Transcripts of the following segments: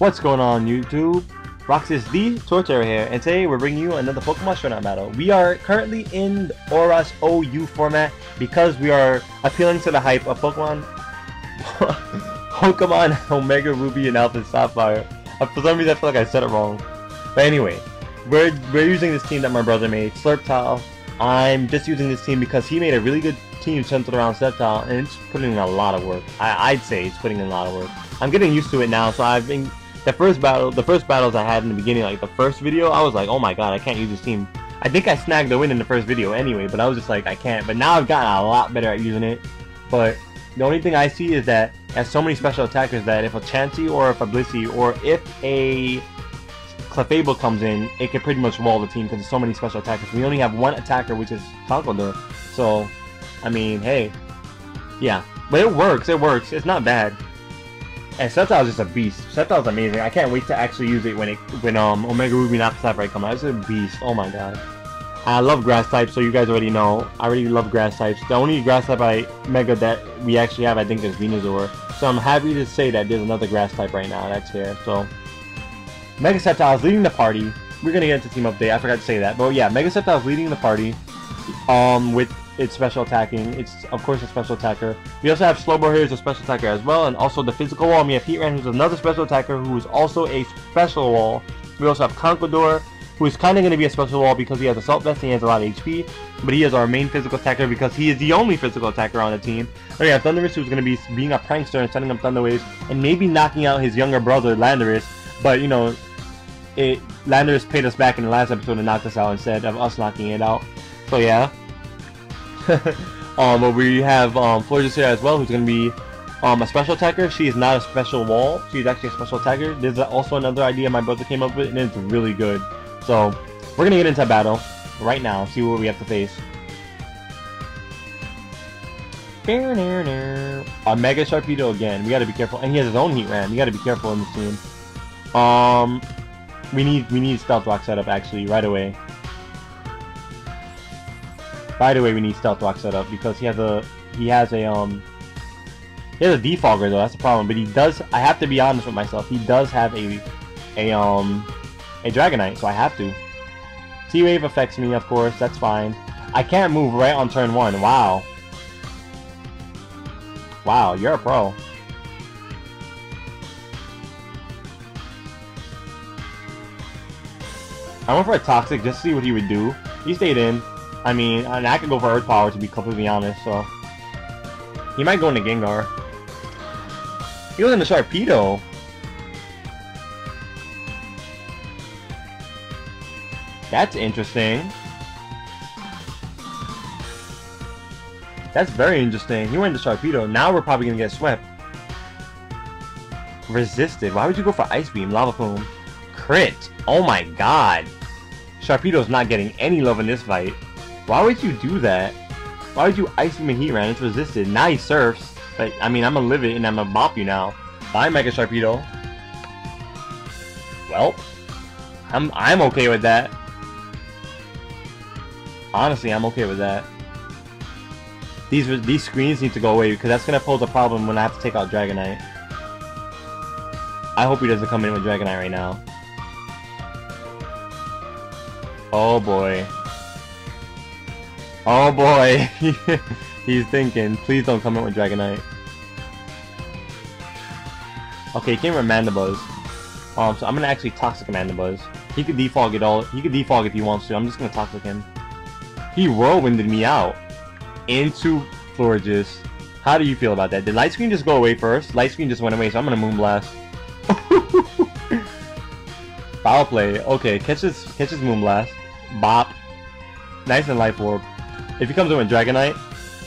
What's going on YouTube? Roxas the Torterra here, and today we're bringing you another Pokemon Showdown battle. We are currently in the ORAS OU format because we are appealing to the hype of Pokemon Pokemon Omega Ruby and Alpha Sapphire. Uh, for some reason I feel like I said it wrong. But anyway, we're, we're using this team that my brother made, Slurptile. I'm just using this team because he made a really good team centered around Sceptile, and it's putting in a lot of work. I, I'd say it's putting in a lot of work. I'm getting used to it now, so I've been the first battle, the first battles I had in the beginning, like the first video, I was like, oh my god, I can't use this team. I think I snagged the win in the first video anyway, but I was just like, I can't. But now I've gotten a lot better at using it. But the only thing I see is that it has so many special attackers that if a Chansey or if a Blissey or if a Clefable comes in, it can pretty much wall the team because there's so many special attackers. We only have one attacker, which is Conkeldurr. So, I mean, hey, yeah. But it works, it works. It's not bad. And Sceptile is just a beast. Sceptile is amazing. I can't wait to actually use it when it when um Omega Ruby and Alpha Sapphire come out. It's a beast. Oh my god. I love grass types, so you guys already know. I really love grass types. The only grass type I Mega that we actually have, I think, is Venusaur. So I'm happy to say that there's another grass type right now that's here. So Mega Sceptile is leading the party. We're gonna get into team update. I forgot to say that, but yeah, Mega Sceptile is leading the party. Um, with its special attacking. It's, of course, a special attacker. We also have Slowbro here as a special attacker as well, and also the physical wall. We have Heatran, who's another special attacker, who is also a special wall. We also have Conkeldurr, who is kind of going to be a special wall because he has Assault Vest and he has a lot of HP, but he is our main physical attacker because he is the only physical attacker on the team. Oh, and we have Thundurus, who's going to be being a prankster and sending up Thunder Waves, and maybe knocking out his younger brother, Landorus, but, you know, it, Landorus paid us back in the last episode and knocked us out instead of us knocking it out. So yeah, um, but we have um, Florges here as well, who's going to be um, a special attacker. She is not a special wall. She's actually a special attacker. There's also another idea my brother came up with, and it's really good. So, we're going to get into battle right now, see what we have to face. A Mega Sharpedo again. We gotta be careful. And he has his own Heatran. You gotta be careful in this team. Um, we need we need Stealth Rock setup actually right away. By the way, we need Stealth Rock set up because he has a he has a um he has a defogger though. That's the problem. But he does. I have to be honest with myself. He does have a a um a Dragonite, so I have to. T Wave affects me, of course. That's fine. I can't move right on turn one. Wow. Wow, you're a pro. I went for a Toxic just to see what he would do. He stayed in. I mean, and I could go for Earth Power to be completely honest, so... He might go into Gengar. He was in the Sharpedo. That's interesting. That's very interesting. He went into Sharpedo. Now we're probably gonna get swept. Resisted. Why would you go for Ice Beam? Lava Plume. Crit. Oh my god. Sharpedo's not getting any love in this fight. Why would you do that? Why would you ice him in Heatran? It's resisted. Now he surfs. But, I mean, I'm gonna live it and I'm gonna bop you now. Bye, Mega Sharpedo. Well, I'm, I'm okay with that. Honestly, I'm okay with that. These these screens need to go away because that's gonna pose a problem when I have to take out Dragonite. I hope he doesn't come in with Dragonite right now. Oh boy. Oh boy, he's thinking, please don't come in with Dragonite. Okay, he came with Mandibuzz. Um, so I'm gonna actually Toxic Mandibuzz. He could defog it all. He could defog if he wants to. I'm just gonna Toxic him. He whirlwinded me out into Florges. How do you feel about that? Did Light Screen just go away first? Light Screen just went away, so I'm gonna Moonblast. Foul play. Okay, catches catches Moonblast. Bop. Nice and Life Orb. If he comes in with Dragonite,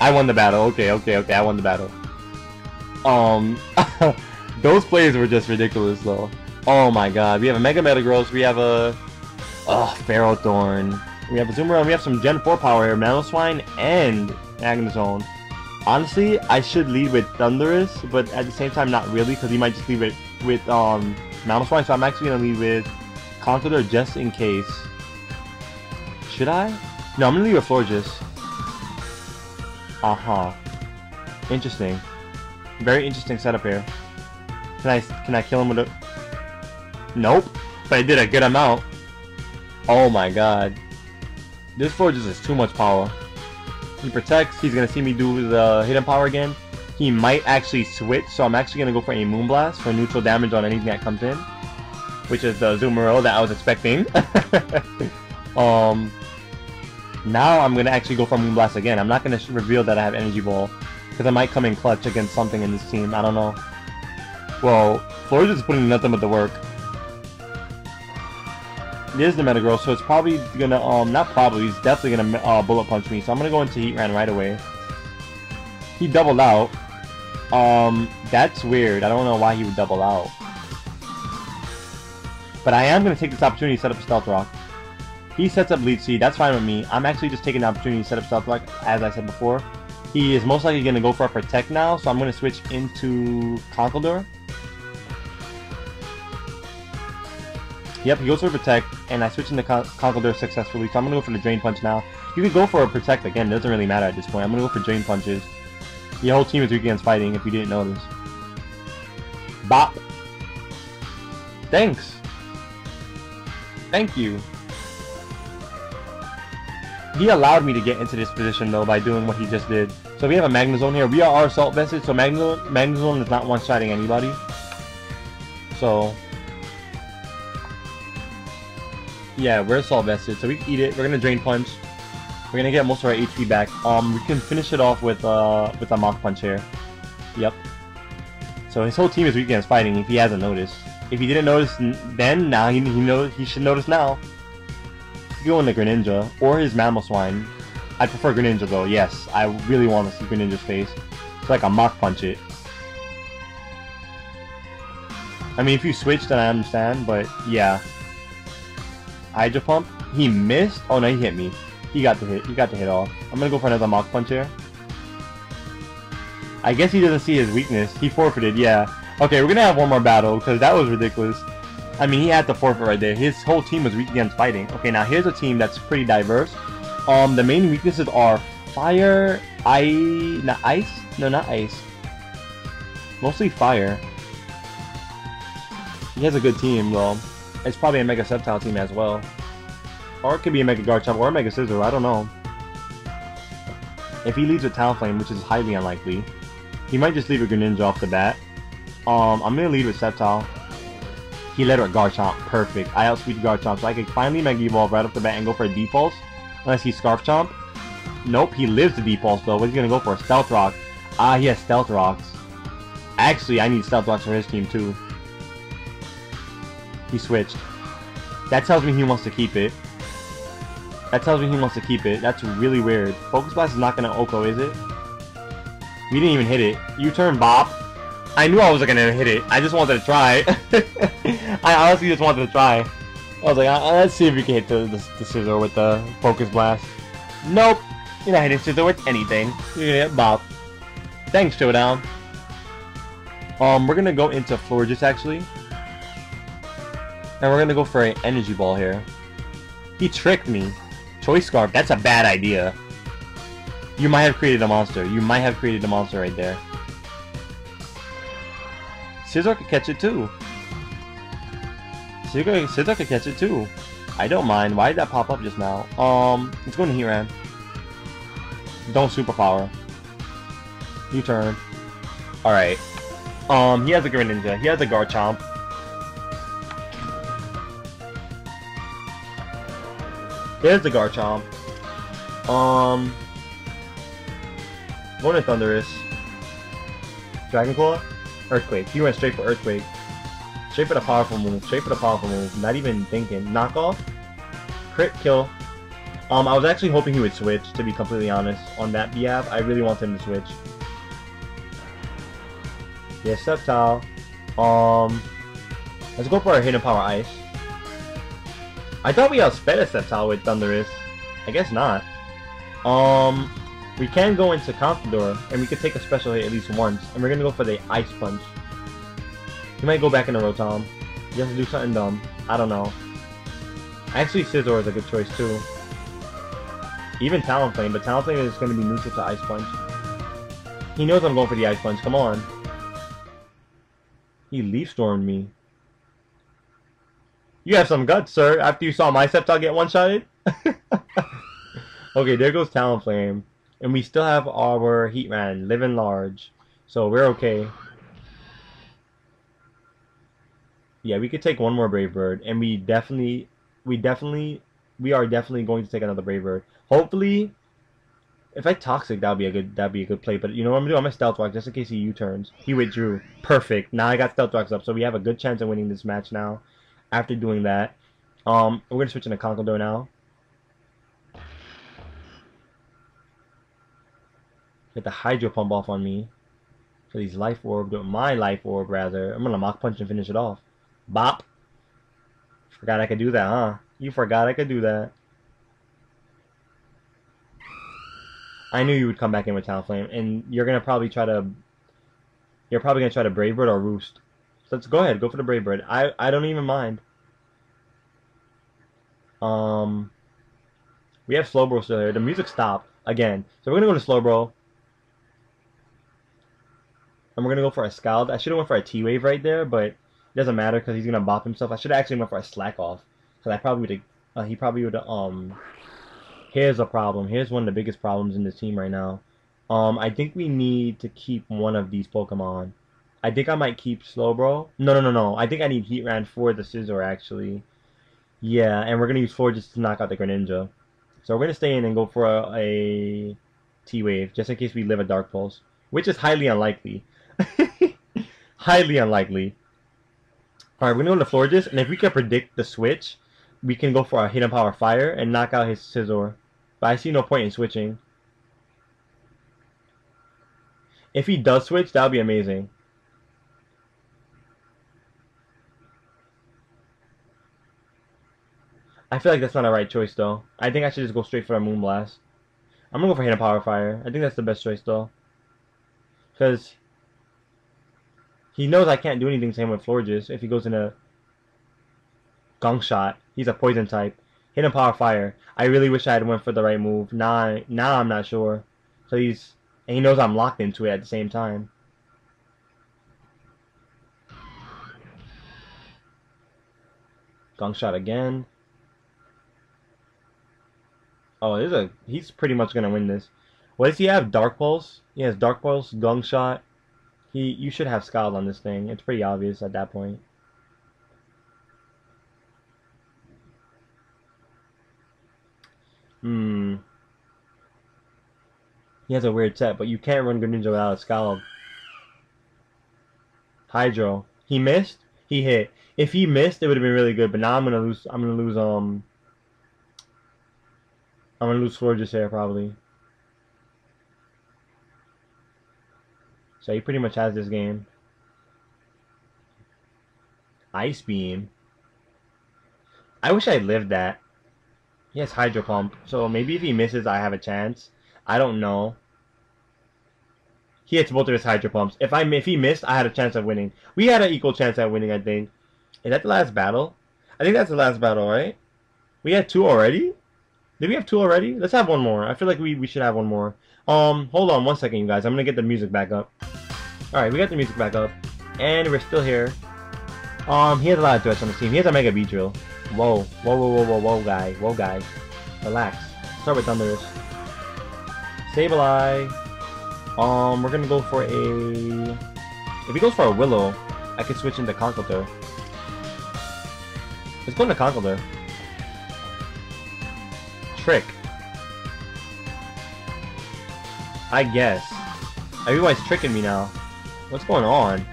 I won the battle. Okay, okay, okay, I won the battle. Um, those plays were just ridiculous, though. Oh my god, we have a Mega Metagross, we have a... Oh, Ferrothorn. We have a Zoomer, we have some Gen 4 power here, Mamoswine and Magnezone. Honestly, I should lead with Thundurus, but at the same time, not really, because he might just leave it with um, Mamoswine, so I'm actually going to lead with Conkeldurr just in case. Should I? No, I'm going to leave with Florges. Uh-huh. Interesting. Very interesting setup here. Can I can I kill him with a Nope. But I did a good amount. Oh my god. This Florges is too much power. He protects, he's gonna see me do the hidden power again. He might actually switch, so I'm actually gonna go for a Moonblast for neutral damage on anything that comes in. Which is the Azumarill that I was expecting. um, now I'm gonna actually go for Moonblast again. I'm not gonna reveal that I have Energy Ball. Because I might come in clutch against something in this team, I don't know. Well, Florges is putting nothing but the work. It is the Metagross, so it's probably gonna, um, not probably, he's definitely gonna uh, Bullet Punch me, so I'm gonna go into Heatran right away. He doubled out. Um, that's weird. I don't know why he would double out. But I am gonna take this opportunity to set up a Stealth Rock. He sets up Leech Seed, that's fine with me. I'm actually just taking the opportunity to set up Stealth Rock, as I said before. He is most likely gonna go for a Protect now, so I'm gonna switch into Conkeldurr. Yep, he goes for Protect, and I switch into Con Conkeldurr successfully, so I'm gonna go for the Drain Punch now. You could go for a Protect again, it doesn't really matter at this point. I'm gonna go for Drain Punches. Your whole team is weak against fighting, if you didn't notice. Bop! Thanks! Thank you! He allowed me to get into this position though by doing what he just did. So we have a Magnezone here. We are Assault Vested, so Magnezone, Magnezone is not one-shotting anybody. So, Yeah, we're Assault Vested, so we can eat it. We're gonna Drain Punch. We're gonna get most of our HP back. Um, we can finish it off with uh with a Mach Punch here. Yep. So his whole team is weak against fighting if he hasn't noticed. If he didn't notice then, now he, he knows he should notice now. Go into Greninja or his Mamoswine. I'd prefer Greninja though. Yes, I really want to see Greninja's face. It's like a Mach Punch it. I mean, if you switch, then I understand, but yeah. Hydro Pump. He missed. Oh no, he hit me. He got the hit. He got the hit off. I'm gonna go for another Mach Punch here. I guess he doesn't see his weakness. He forfeited. Yeah. Okay, we're gonna have one more battle because that was ridiculous. I mean, he had to forfeit right there. His whole team was weak against fighting. Okay, now here's a team that's pretty diverse. Um, the main weaknesses are fire, ice, not ice. No, not ice. Mostly fire. He has a good team though. It's probably a Mega Sceptile team as well. Or it could be a Mega Garchomp or a Mega Scizor, I don't know. If he leaves with Talonflame, which is highly unlikely, he might just leave a Greninja off the bat. Um, I'm gonna lead with Sceptile. He led with Garchomp, perfect. I outspeed Garchomp, so I can finally Mega Evolve right off the bat and go for a Defalse. Unless he's Scarf Chomp. Nope, he lives the Defalse though. What's he gonna go for? Stealth Rock. Ah, he has Stealth Rocks. Actually, I need Stealth Rocks for his team too. He switched. That tells me he wants to keep it. That tells me he wants to keep it. That's really weird. Focus Blast is not gonna OHKO, is it? We didn't even hit it. U-turn Bop. I knew I wasn't gonna hit it. I just wanted to try. I honestly just wanted to try. I was like, uh, let's see if we can hit the, the, the Scizor with the Focus Blast. Nope. You're not hitting Scizor with anything. You're gonna hit Bop. Thanks, Showdown. Um, we're gonna go into Florges actually. And we're gonna go for an energy ball here. He tricked me. Choice Scarf, that's a bad idea. You might have created a monster. You might have created a monster right there. Scizor could catch it too. Scizor, Scizor could catch it too. I don't mind. Why did that pop up just now? Um, let's go into Don't superpower. U-turn. Alright. Um, he has a Greninja. He has a Garchomp. There's the Garchomp. Um, going to Thundurus. Dragon Claw? Earthquake. He went straight for Earthquake. Straight for the powerful move. Straight for the powerful move. Not even thinking. Knockoff. Crit kill. Um, I was actually hoping he would switch, to be completely honest, on that behalf. I really want him to switch. Yes, Sceptile. Um, let's go for a Hidden Power Ice. I thought we outsped a Sceptile with Thundurus. I guess not. Um, we can go into Conkeldurr, and we could take a special hit at least once, and we're gonna go for the Ice Punch. He might go back into Rotom. He has to do something dumb. I don't know. Actually, Scizor is a good choice too. Even Talonflame, but Talonflame is to be neutral to Ice Punch. He knows I'm going for the Ice Punch, come on. He Leaf Stormed me. You have some guts, sir, after you saw my Sceptile get one-shotted? okay, there goes Talonflame. And we still have our Heatran living large. So we're okay. Yeah, we could take one more Brave Bird. And we definitely, we definitely, we are definitely going to take another Brave Bird. Hopefully, if I Toxic, that'd be a good, that'd be a good play. But you know what I'm gonna do? I'm gonna Stealth Rock just in case he U-turns. He withdrew. Perfect. Now I got Stealth Rocks up, so we have a good chance of winning this match now. After doing that, um, we're gonna switch into Conkeldurr now. Get the Hydro Pump off on me. So these Life Orb, my Life Orb rather. I'm gonna Mach Punch and finish it off. Bop. Forgot I could do that, huh? You forgot I could do that. I knew you would come back in with Talonflame, and you're gonna probably try to. You're probably gonna try to Brave Bird or Roost. So let's go ahead, go for the Brave Bird. I I don't even mind. Um, we have Slowbro still here. The music stopped again, so we're gonna go to Slowbro. And we're gonna go for a Scald. I should have went for a T-Wave right there, but it doesn't matter because he's gonna bop himself. I should have actually went for a Slack Off, because I probably would have. Uh, he probably would have. Um, here's a problem. Here's one of the biggest problems in this team right now. Um, I think we need to keep one of these Pokemon. I think I might keep Slowbro. No, no, no, no. I think I need Heatran for the Scizor, actually. Yeah, and we're going to use 4 just to knock out the Greninja. So we're going to stay in and go for a a T-Wave, just in case we live a Dark Pulse. Which is highly unlikely. Highly unlikely. Alright, we're going to go to Florges, and if we can predict the switch, we can go for a Hidden Power Fire and knock out his Scizor. But I see no point in switching. If he does switch, that would be amazing. I feel like that's not a right choice, though. I think I should just go straight for a Moonblast. I'm gonna go for Hidden Power Fire. I think that's the best choice, though. Because he knows I can't do anything to him with Florges if he goes in a Gunk Shot. He's a poison type. Hidden Power Fire. I really wish I had went for the right move. Now, now I'm not sure. So he's and he knows I'm locked into it at the same time. Gunk Shot again. Oh, there's a he's pretty much gonna win this. What does he have? Dark Pulse? He has Dark Pulse, Gunk Shot, he, you should have Scald on this thing. It's pretty obvious at that point. Hmm. He has a weird set, but you can't run Greninja without a Scald. Hydro. He missed. He hit. If he missed, it would have been really good. But now I'm gonna lose. I'm gonna lose. Um. I'm gonna lose Florges here probably. So he pretty much has this game. Ice Beam. I wish I lived that. He has Hydro Pump. So maybe if he misses, I have a chance. I don't know. He hits both of his Hydro Pumps. If I if he missed, I had a chance of winning. We had an equal chance at winning, I think. Is that the last battle? I think that's the last battle, right? We had two already? Did we have two already? Let's have one more. I feel like we, we should have one more. Um, hold on one second, you guys. I'm gonna get the music back up. Alright, we got the music back up. And we're still here. Um, he has a lot of threats on the team. He has a Mega Beedrill. Whoa. Whoa, whoa, whoa, whoa, whoa, guy. Whoa, guy. Relax. Start with Thundurus. Sableye. Um, we're gonna go for a... If he goes for a Willow, I could switch into Conkeldurr. Let's go into Conkeldurr. Trick. I guess. Everybody's tricking me now. What's going on?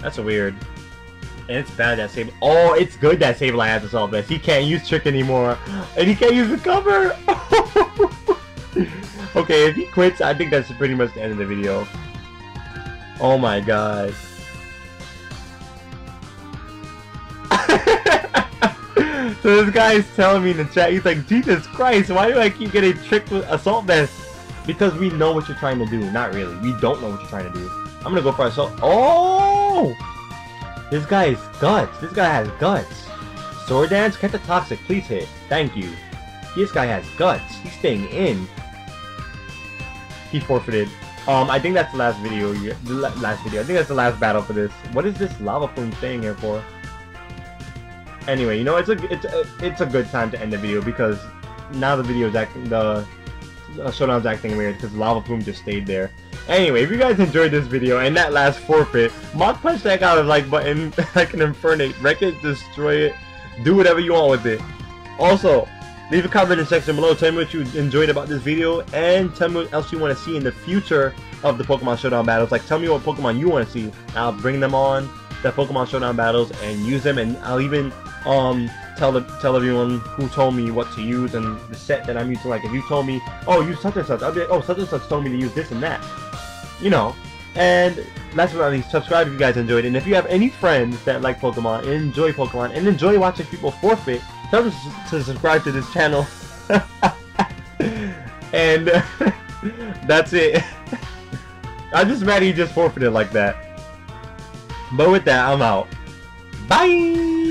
That's weird. And it's bad that Sable. Oh, it's good that Sableye has Assault Vest. He can't use Trick anymore. And he can't use the cover! okay, if he quits, I think that's pretty much the end of the video. Oh my god. So this guy is telling me in the chat, he's like, Jesus Christ, why do I keep getting tricked with Assault Vest? Because we know what you're trying to do. Not really. We don't know what you're trying to do. I'm gonna go for Assault. Oh! This guy is guts. This guy has guts. Sword Dance, catch the Toxic, please hit. Thank you. This guy has guts. He's staying in. He forfeited. Um, I think that's the last video. The last video. I think that's the last battle for this. What is this lava plume staying here for? Anyway, you know, it's a it's a, it's a good time to end the video because now the video is acting the uh, showdown's acting weird because lava plume just stayed there. Anyway, if you guys enjoyed this video and that last forfeit, Mach punch that guy with like button like an infernape, wreck it, destroy it, do whatever you want with it. Also, leave a comment in the section below. Tell me what you enjoyed about this video and tell me what else you want to see in the future of the Pokemon Showdown battles. Like, tell me what Pokemon you want to see. I'll bring them on the Pokemon Showdown battles and use them, and I'll even um tell the, tell everyone who told me what to use and the set that I'm using. Like, if you told me, oh, use such and such, I'll be like, oh, such and such told me to use this and that. You know. And last but not least, subscribe if you guys enjoyed it. And if you have any friends that like Pokemon, enjoy Pokemon, and enjoy watching people forfeit, tell them to subscribe to this channel. and that's it. I'm just mad he just forfeited like that. But with that, I'm out. Bye!